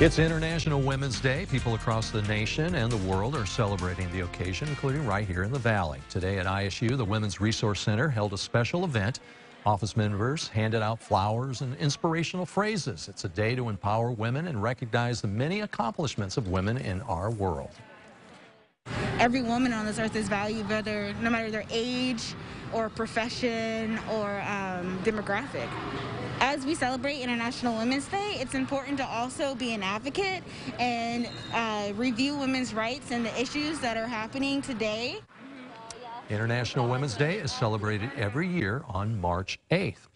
It's International Women's Day. People across the nation and the world are celebrating the occasion, including right here in the Valley. Today at ISU, the Women's Resource Center held a special event. Office members handed out flowers and inspirational phrases. It's a day to empower women and recognize the many accomplishments of women in our world. Every woman on this earth is valued, whether no matter their age or profession or um, demographic as we celebrate International Women's Day, it's important to also be an advocate and uh, review women's rights and the issues that are happening today. International Women's Day is celebrated every year on March 8th.